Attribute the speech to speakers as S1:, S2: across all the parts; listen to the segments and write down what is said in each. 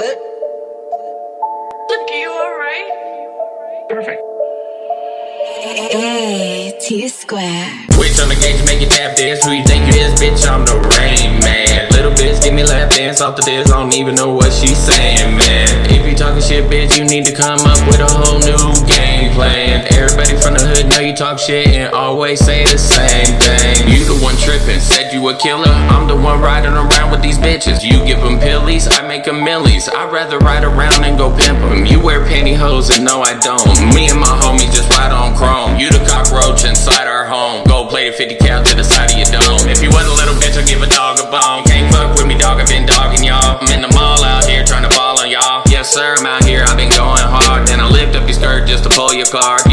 S1: Clip. Look, you alright? Perfect. Hey, T square.
S2: Switch on the gauge, make you tap dance. Who you think you is, bitch? I'm the rain man. Little bitch, give me lap dance off the dance. I don't even know what she's saying, man. If you talking shit, bitch, you need to come up with a whole new game plan. Everybody talk shit and always say the same thing. You the one tripping, said you a killer. I'm the one riding around with these bitches. You give them pillies, I make them millies. I'd rather ride around and go pimp them. You wear pantyhose and no, I don't. Me and my homies just ride on chrome. You the cockroach inside our home. Go play the 50 cal to the side of your dome. If you wasn't a little bitch, I'd give a dog a bone. Can't fuck with me, dog, I've been dogging y'all. I'm in the mall out here trying to ball on y'all. Yes, sir, I'm out here, I've been going hard. Then I lift up your skirt just to pull your card.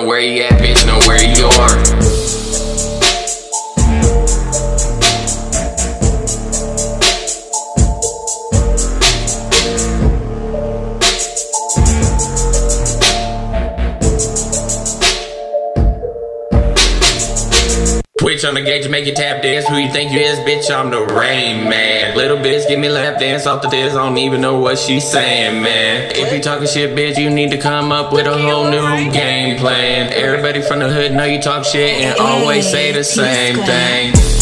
S2: Know where you at, bitch, know where you are. Switch on the gauge, make it tap dance. Who you think you is, bitch? I'm the rain man. Little bitch, give me lap dance off the dance. I don't even know what she's saying, man. If you talking shit, bitch, you need to come up with a whole new game plan. Everybody from the hood know you talk shit and always say the same thing.